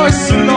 voice.